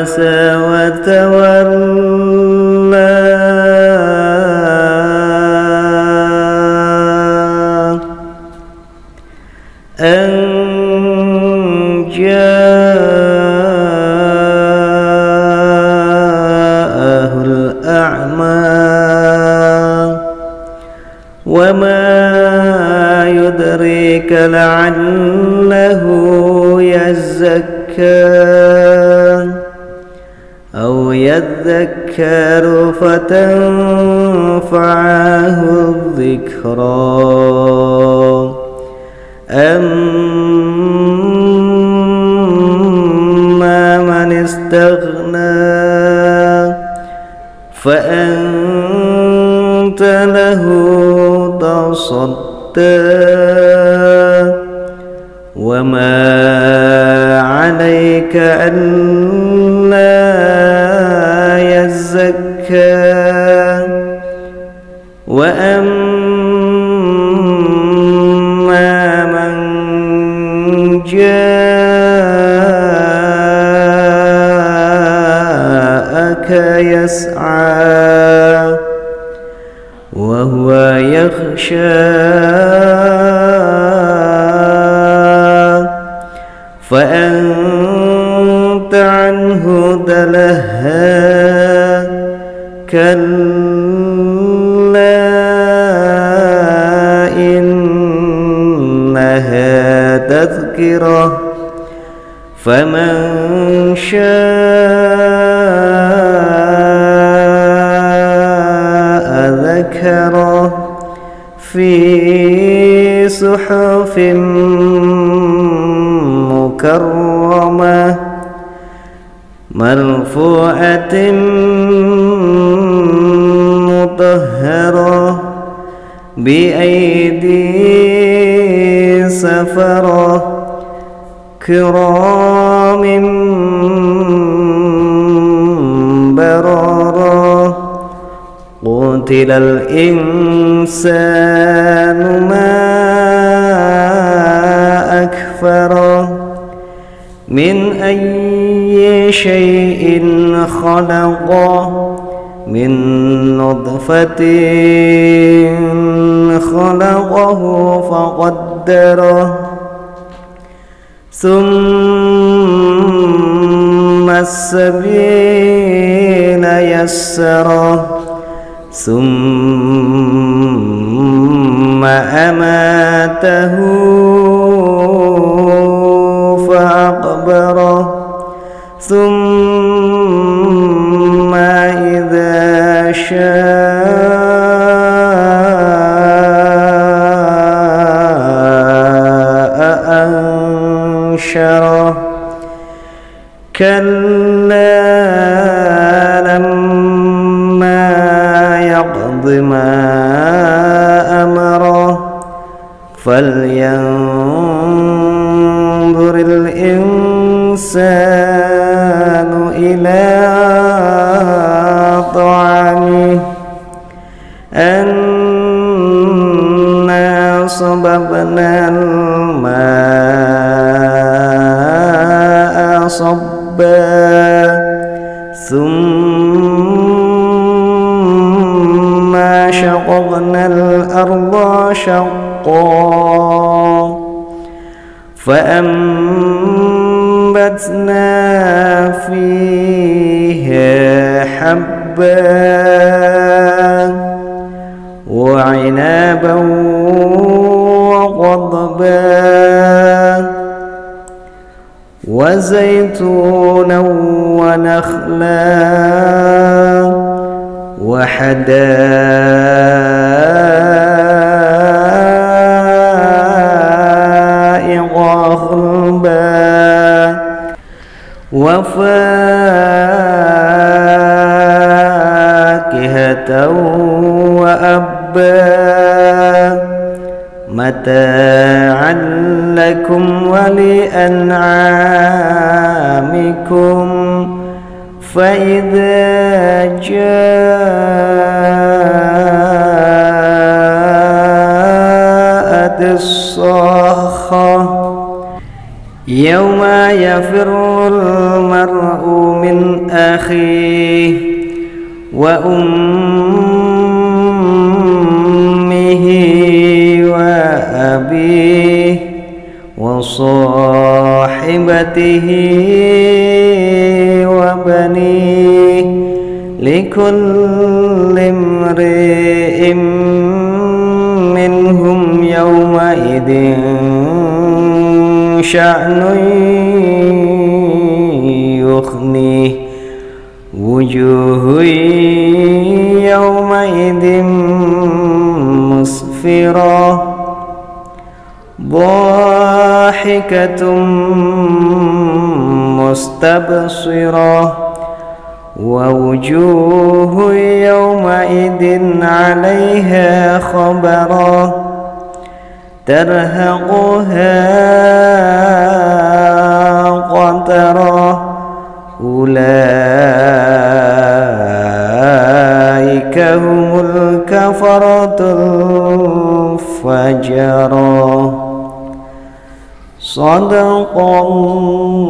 عبس وتولى. أن جاءه الأعمى. وما يدريك لعله يذكر فتنفعه الذكرى. أما من استغنى فأنت له تصدى. وما عليك ألا فأنت عنه تلهى كلا إنها تذكرة فمن شاء ذكره في صحف مكرمة مرفوعة مطهرة بأيدي سفرة كرام بررة قتل الإنسان ما من أي شيء خلقه من نطفة خلقه فقدره. ثم السبيل يسره. ثم أماته كلا لما يقض ما أمره فلينظر الإنسان إلى طعامه. أنا صببنا الماء صبا ثم شققنا الأرض شقا. فأنبتنا فيها حبا. ونخلا وحدائق غلبا وفاكهة وأبا متاعا لكم ولأنعامكم فإذا جاءت الصاخة يوم يفر المرء من أخيه وأمه وأبيه وصاحبته لكل امرئ منهم يومئذ شأن يخنيه وجوه يومئذ مسفرة. ضاحكة مستبصرة. ووجوه يومئذ عليها خبرا ترهقها قترا أولئك هم الكفرة الفجرة صدق الله